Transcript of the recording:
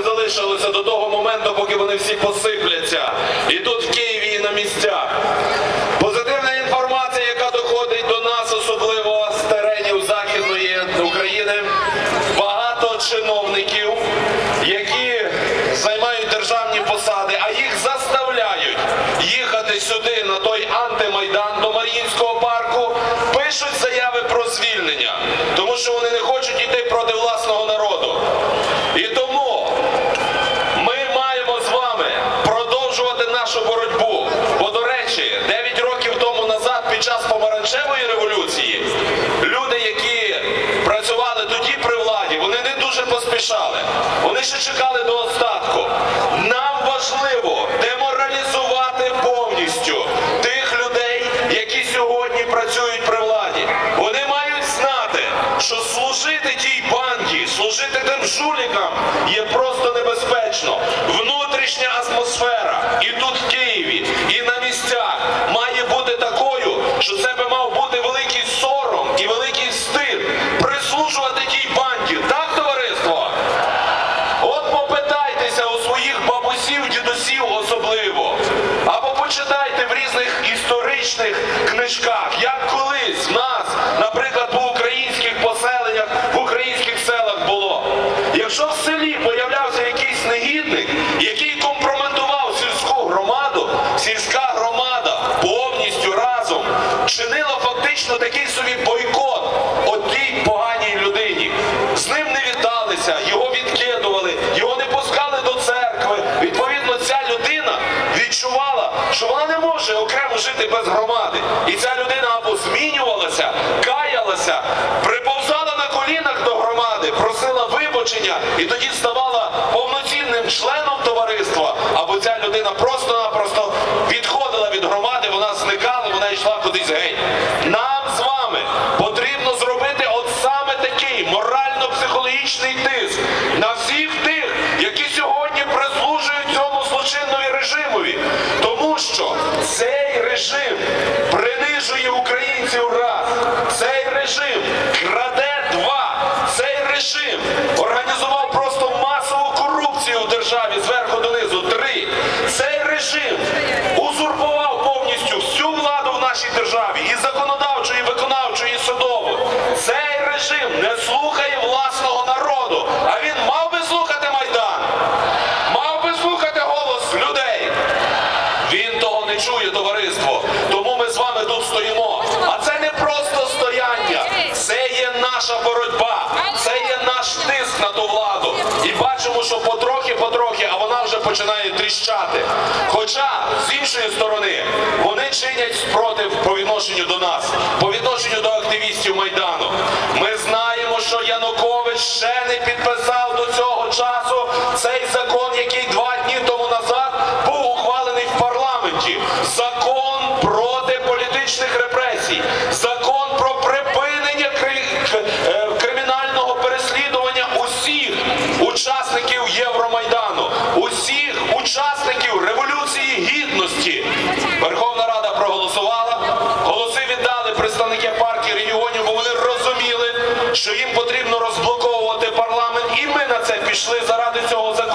не залишилося до того моменту, поки вони всі посипляться. І тут в Києві і на місцях. Позитивна інформація, яка доходить до нас, особливо з теренів Західної України. Багато чиновників, які займають державні посади, а їх заставляють їхати сюди на той антимайдан до Маріїнського парку, пишуть заяви про звільнення, тому що вони не хочуть поспішали. Вони ще чекали до остатку. Нам важливо деморалізувати повністю тих людей, які сьогодні працюють при владі. Вони мають знати, що служити тій банді, служити тим жулікам є просто небезпечно. Внутрішня атмосфера і тут в Києві, і на місцях має бути такою, що це би мав бути великий сором і великий стид прислужувати тій банді. Так, товариство? От попитайтеся у своїх бабусів, дідусів особливо. Або почитайте в різних історичних книжках, як колись в нас, наприклад, по українських поселеннях, в українських селах було. Якщо в селі появлявся якийсь негідник, який компрометував сільську громаду, сільська громада повністю разом чинила фактично такий собі бойкот ставала повноцінним членом товариства, або ця людина просто-напросто відходила від громади, вона зникала, вона йшла кудись геть. Нам з вами потрібно зробити от саме такий морально-психологічний тиск на всіх тих, які сьогодні прислужують цьому злочиннові режимові. Тому що цей режим принижує українців раз, цей режим не чує, товариство. Тому ми з вами тут стоїмо. А це не просто стояння, це є наша боротьба, це є наш тиск на ту владу. І бачимо, що потрохи-потрохи, а вона вже починає тріщати. Хоча, з іншої сторони, вони чинять спротив по відношенню до нас, по відношенню до активістів Майдану. Ми знаємо, що Янукович ще не підписав до цього часу цей закон, що їм потрібно розблоковувати парламент, і ми на це пішли заради цього закону.